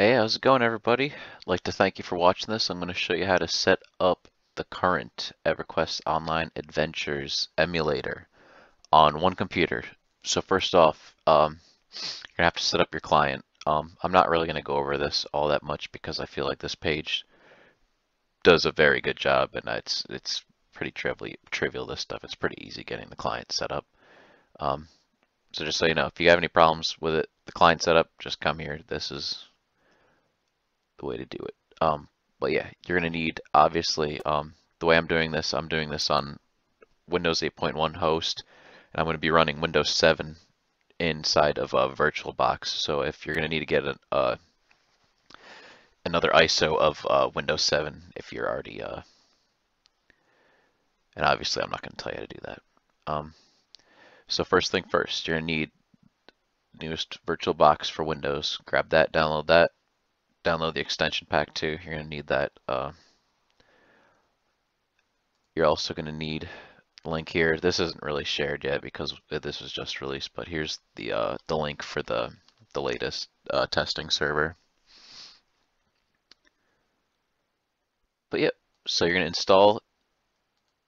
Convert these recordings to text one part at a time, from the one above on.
Hey, how's it going everybody? I'd like to thank you for watching this. I'm going to show you how to set up the current EverQuest Online Adventures emulator on one computer. So first off, um, you're going to have to set up your client. Um, I'm not really going to go over this all that much because I feel like this page does a very good job and it's it's pretty trivial, trivial this stuff. It's pretty easy getting the client set up. Um, so just so you know, if you have any problems with it, the client setup, just come here. This is the way to do it. Um, but yeah, you're going to need, obviously, um, the way I'm doing this, I'm doing this on Windows 8.1 host, and I'm going to be running Windows 7 inside of a VirtualBox. So if you're going to need to get an, uh, another ISO of uh, Windows 7, if you're already, uh, and obviously I'm not going to tell you how to do that. Um, so first thing first, you're going to need newest VirtualBox for Windows. Grab that, download that download the extension pack too. You're going to need that. Uh, you're also going to need link here. This isn't really shared yet because this was just released, but here's the uh, the link for the the latest uh, testing server. But yep, so you're going to install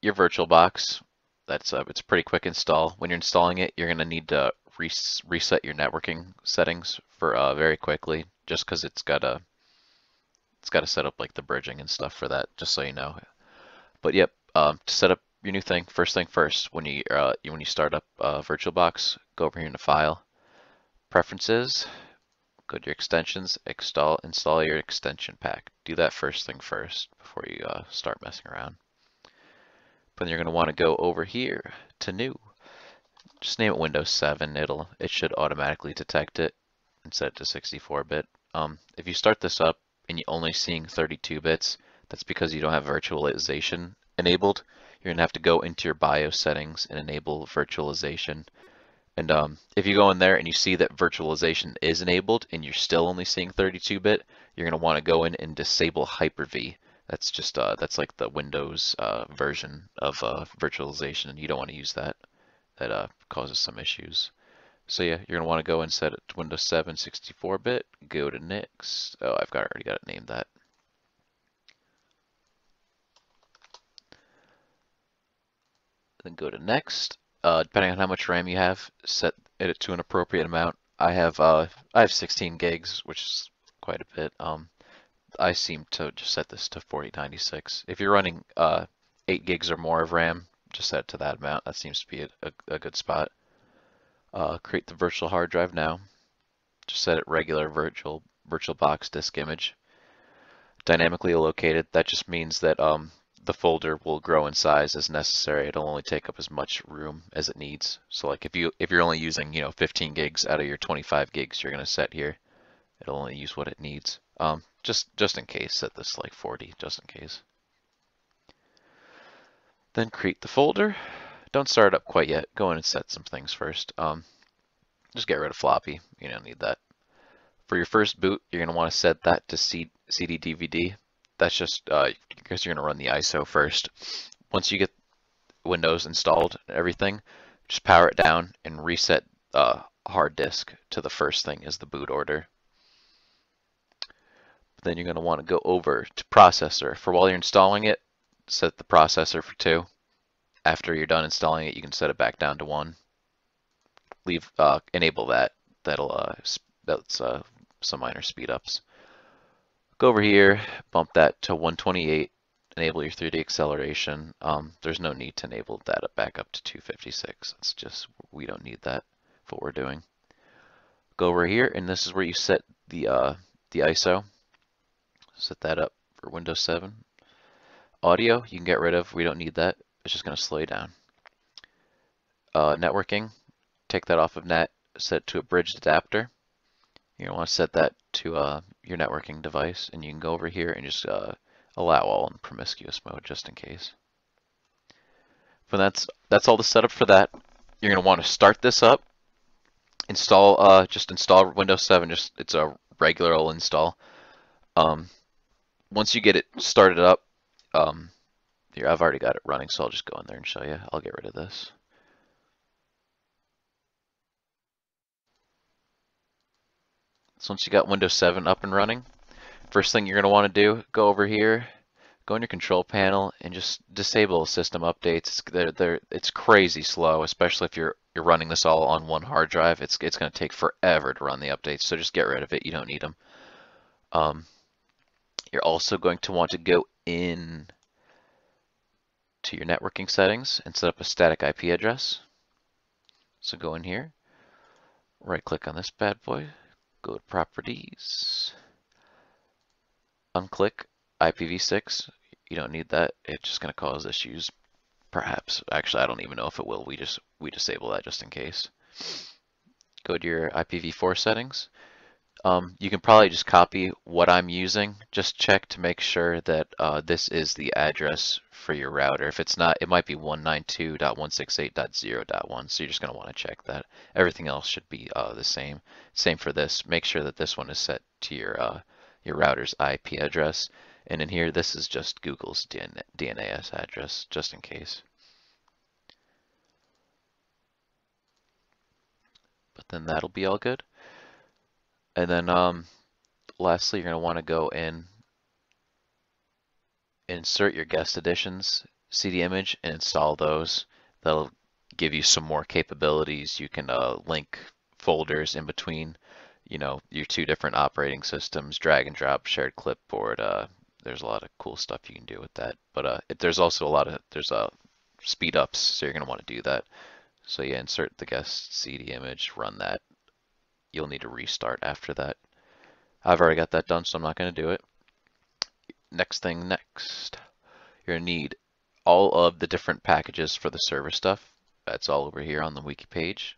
your VirtualBox. That's uh, it's a pretty quick install. When you're installing it, you're going to need to res reset your networking settings for uh, very quickly, just because it's got a it's got to set up like the bridging and stuff for that, just so you know. But yep, um, to set up your new thing, first thing first, when you uh, when you start up uh, VirtualBox, go over here into File, Preferences, go to your extensions, install install your extension pack. Do that first thing first before you uh, start messing around. But then you're going to want to go over here to New just name it Windows 7. It'll it should automatically detect it and set it to 64-bit. Um, if you start this up and you're only seeing 32 bits, that's because you don't have virtualization enabled. You're gonna have to go into your BIOS settings and enable virtualization. And um, if you go in there and you see that virtualization is enabled and you're still only seeing 32-bit, you're gonna want to go in and disable Hyper-V. That's just uh, that's like the Windows uh, version of uh, virtualization, and you don't want to use that that uh, causes some issues. So yeah, you're gonna want to go and set it to Windows 7 64-bit. Go to next. Oh, I've got already got it named that. Then go to next. Uh, depending on how much RAM you have, set it to an appropriate amount. I have uh, I have 16 gigs, which is quite a bit. Um, I seem to just set this to 4096. If you're running uh, 8 gigs or more of RAM, just set it to that amount. That seems to be a, a, a good spot. Uh, create the virtual hard drive now. Just set it regular virtual VirtualBox disk image. Dynamically allocated, that just means that um, the folder will grow in size as necessary. It'll only take up as much room as it needs. So like if you if you're only using you know 15 gigs out of your 25 gigs you're gonna set here, it'll only use what it needs. Um, just just in case, set this like 40, just in case. Then create the folder. Don't start it up quite yet. Go in and set some things first. Um, just get rid of floppy. You don't need that. For your first boot, you're going to want to set that to C CD DVD. That's just uh, because you're going to run the ISO first. Once you get Windows installed and everything, just power it down and reset uh, hard disk to the first thing as the boot order. Then you're going to want to go over to processor. For while you're installing it, set the processor for 2. After you're done installing it, you can set it back down to 1. Leave uh, enable that. That'll uh, that's uh, some minor speed ups. Go over here, bump that to 128, enable your 3D acceleration. Um, there's no need to enable that back up to 256. It's just we don't need that for what we're doing. Go over here, and this is where you set the uh, the ISO. Set that up for Windows 7. Audio, you can get rid of. We don't need that. It's just going to slow you down. Uh, networking, take that off of NAT, set to a bridged adapter. To want to set that to uh, your networking device, and you can go over here and just uh, allow all in promiscuous mode, just in case. But that's that's all the setup for that. You're going to want to start this up, install, uh, just install Windows 7. Just it's a regular old install. Um, once you get it started up, um, here, I've already got it running, so I'll just go in there and show you. I'll get rid of this. So once you got Windows 7 up and running, first thing you're going to want to do, go over here, go in your control panel and just disable system updates. They're, they're, it's crazy slow, especially if you're you're running this all on one hard drive. It's it's going to take forever to run the updates, so just get rid of it. You don't need them. Um, you're also going to want to go in to your networking settings and set up a static IP address. So go in here, right click on this bad boy, go to properties, unclick IPv6. You don't need that. It's just going to cause issues. Perhaps. Actually, I don't even know if it will. We just we disable that just in case. Go to your IPv4 settings. Um, you can probably just copy what I'm using. Just check to make sure that uh, this is the address for your router. If it's not, it might be 192.168.0.1, so you're just going to want to check that. Everything else should be uh, the same. Same for this. Make sure that this one is set to your uh, your router's IP address. And in here, this is just Google's DNS address, just in case. But then that'll be all good. And then um, lastly, you're going to want to go in, insert your guest additions CD image and install those. That'll give you some more capabilities. You can uh, link folders in between, you know, your two different operating systems, drag and drop, shared clipboard. Uh, there's a lot of cool stuff you can do with that. But uh, it, there's also a lot of, there's uh, speed ups, so you're going to want to do that. So yeah, insert the guest CD image, run that, you'll need to restart after that. I've already got that done, so I'm not going to do it. Next thing next, you're going to need all of the different packages for the server stuff. That's all over here on the wiki page.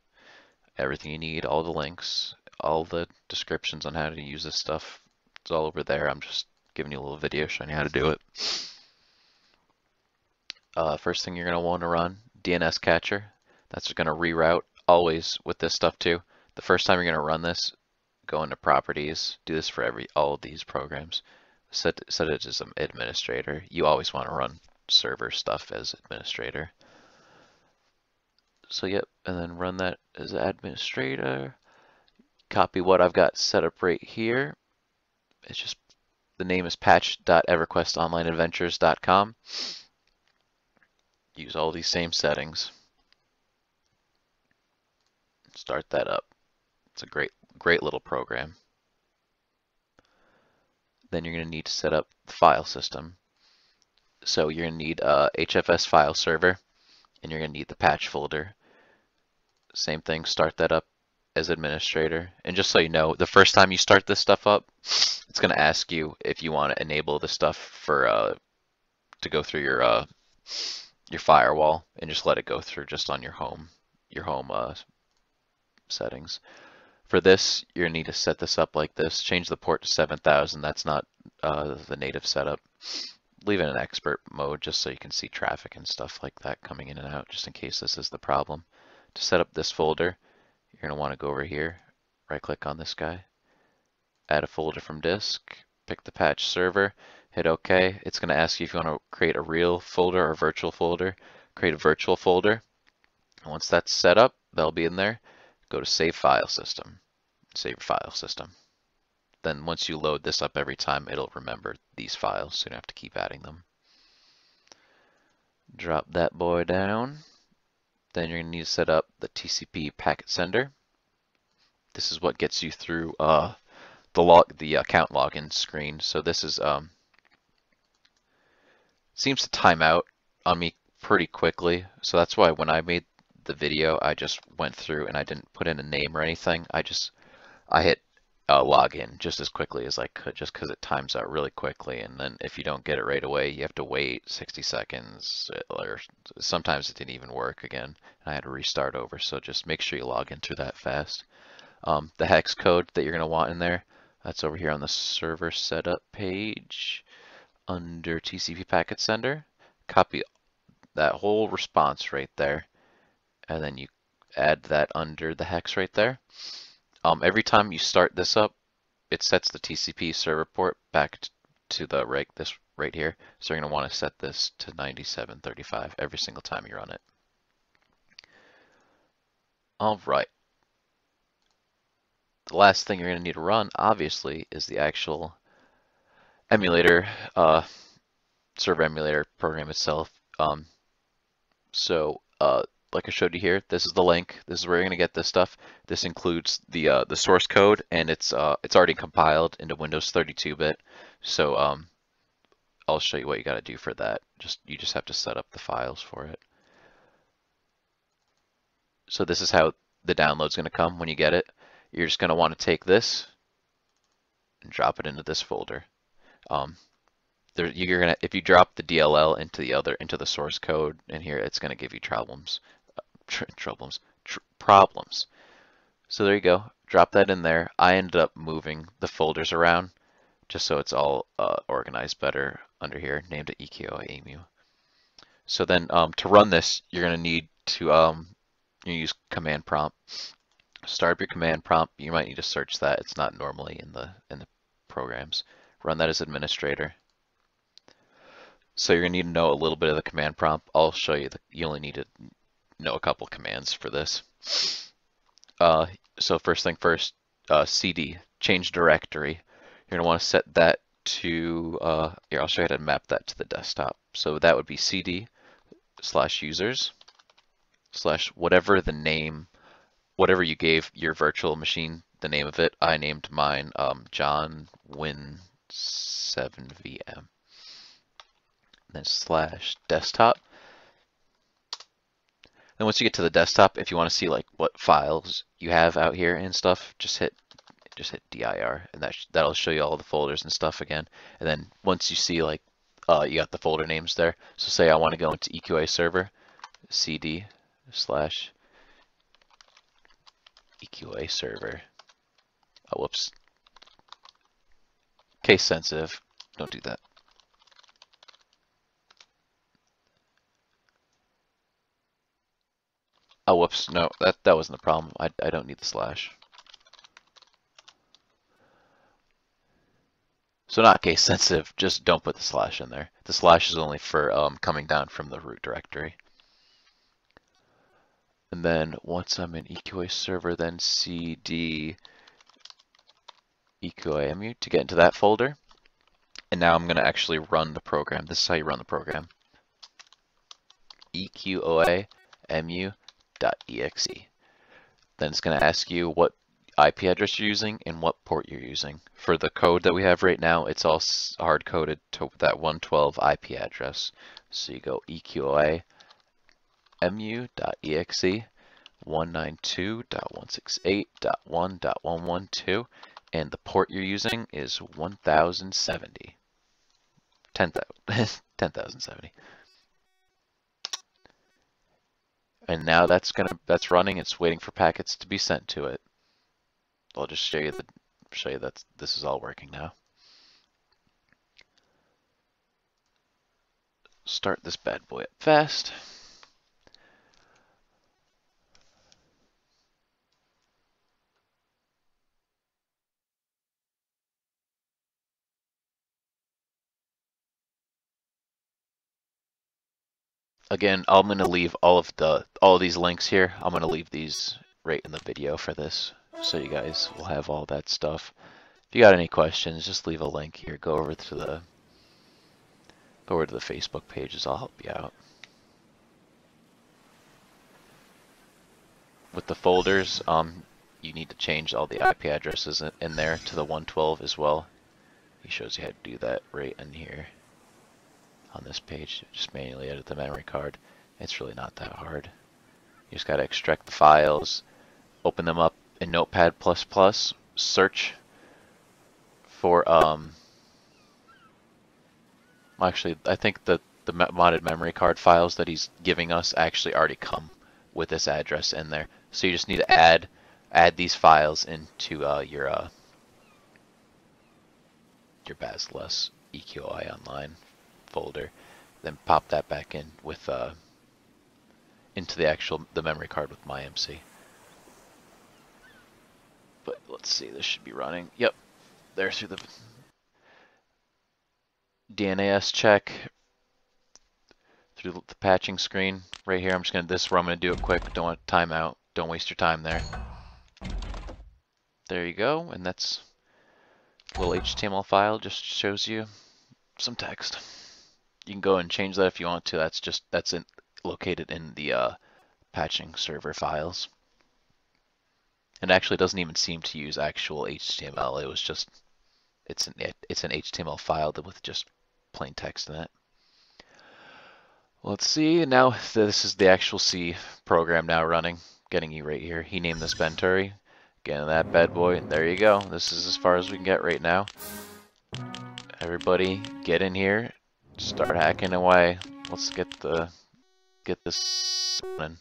Everything you need, all the links, all the descriptions on how to use this stuff. It's all over there. I'm just giving you a little video showing you how to do it. Uh, first thing you're going to want to run, DNS catcher. That's going to reroute always with this stuff too the first time you're going to run this, go into properties, do this for every all of these programs, set, set it as an administrator. You always want to run server stuff as administrator. So yep, and then run that as administrator. Copy what I've got set up right here. It's just, the name is patch.everquestonlineadventures.com. Use all these same settings. Start that up. It's a great, great little program. Then you're going to need to set up the file system. So you're going to need a HFS file server, and you're going to need the patch folder. Same thing, start that up as administrator. And just so you know, the first time you start this stuff up, it's going to ask you if you want to enable the stuff for uh, to go through your uh, your firewall, and just let it go through just on your home your home uh, settings. For this, to need to set this up like this. Change the port to 7000. That's not uh, the native setup. Leave it in expert mode just so you can see traffic and stuff like that coming in and out, just in case this is the problem. To set up this folder, you're going to want to go over here, right click on this guy, add a folder from disk, pick the patch server, hit OK. It's going to ask you if you want to create a real folder or virtual folder. Create a virtual folder. once that's set up, they'll be in there. Go to Save File System. Save File System. Then once you load this up every time, it'll remember these files, so you don't have to keep adding them. Drop that boy down. Then you're to need to set up the TCP packet sender. This is what gets you through uh, the log, the account login screen. So this is um, seems to time out on me pretty quickly. So that's why when I made the video, I just went through and I didn't put in a name or anything. I just, I hit uh, login just as quickly as I could just because it times out really quickly. And then if you don't get it right away, you have to wait 60 seconds or sometimes it didn't even work again. And I had to restart over. So just make sure you log in through that fast. Um, the hex code that you're going to want in there, that's over here on the server setup page under TCP packet sender. Copy that whole response right there and then you add that under the hex right there. Um, every time you start this up, it sets the TCP server port back to the right this right here. So you're going to want to set this to 9735 every single time you run it. All right. the last thing you're going to need to run, obviously, is the actual emulator, uh, server emulator program itself. Um, so, uh, like I showed you here, this is the link. This is where you're going to get this stuff. This includes the uh, the source code, and it's uh, it's already compiled into Windows 32-bit. So um, I'll show you what you got to do for that. Just you just have to set up the files for it. So this is how the download's going to come when you get it. You're just going to want to take this and drop it into this folder. Um, there, you're gonna if you drop the DLL into the other into the source code in here, it's going to give you problems, tr troubles, tr problems. So there you go. Drop that in there. I ended up moving the folders around just so it's all uh, organized better under here. Named it EQOA So then um, to run this, you're going to need to um, use command prompt. Start up your command prompt. You might need to search that. It's not normally in the in the programs. Run that as administrator. So you're gonna need to know a little bit of the command prompt. I'll show you that you only need to know a couple commands for this. Uh, so first thing first, uh, CD, change directory. You're gonna want to set that to, uh, here, I'll show you how to map that to the desktop. So that would be CD slash users slash whatever the name, whatever you gave your virtual machine the name of it. I named mine um, John Win 7VM. Then slash desktop. Then once you get to the desktop, if you want to see like what files you have out here and stuff, just hit just hit dir, and that that'll show you all the folders and stuff again. And then once you see like uh, you got the folder names there, so say I want to go into EQA server, cd slash EQA server. Oh, whoops. Case sensitive. Don't do that. Oh, whoops. No, that, that wasn't the problem. I, I don't need the slash. So not case sensitive, just don't put the slash in there. The slash is only for um, coming down from the root directory. And then once I'm in EQA server, then cd EQAMU to get into that folder. And now I'm going to actually run the program. This is how you run the program. EQOAMU.exe. Then it's going to ask you what IP address you're using and what port you're using. For the code that we have right now, it's all hard coded to that 112 IP address. So you go EQOA mu.exe 192.168.1.112 and the port you're using is 1070. 10,070. And now that's gonna that's running. It's waiting for packets to be sent to it. I'll just show you the show you that this is all working now. Start this bad boy up fast. Again, I'm going to leave all of the all of these links here. I'm going to leave these right in the video for this, so you guys will have all that stuff. If you got any questions, just leave a link here. Go over to the go over to the Facebook pages. I'll help you out. With the folders, um, you need to change all the IP addresses in there to the 112 as well. He shows you how to do that right in here on this page. Just manually edit the memory card. It's really not that hard. You just got to extract the files, open them up in Notepad++, search for, um, actually, I think that the modded memory card files that he's giving us actually already come with this address in there. So you just need to add add these files into uh, your uh, your Bassless EQI online folder, then pop that back in with uh, into the actual the memory card with MyMC. But let's see, this should be running. Yep, there through the DNAS check through the patching screen right here. I'm just gonna this where I'm gonna do it quick. Don't want timeout. Don't waste your time there. there you go. And that's little HTML file just shows you some text. You can go and change that if you want to. That's just that's in, located in the uh, patching server files. It actually doesn't even seem to use actual HTML. It was just it's an it's an HTML file with just plain text in it. Let's see. Now this is the actual C program now running, getting you right here. He named this Venturi. Getting that bad boy. There you go. This is as far as we can get right now. Everybody, get in here. Start hacking away. Let's get the get this running.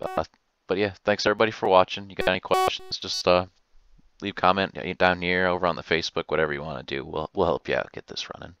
Uh, but yeah, thanks everybody for watching. You got any questions? Just uh, leave comment down here over on the Facebook, whatever you want to do. We'll we'll help you out get this running.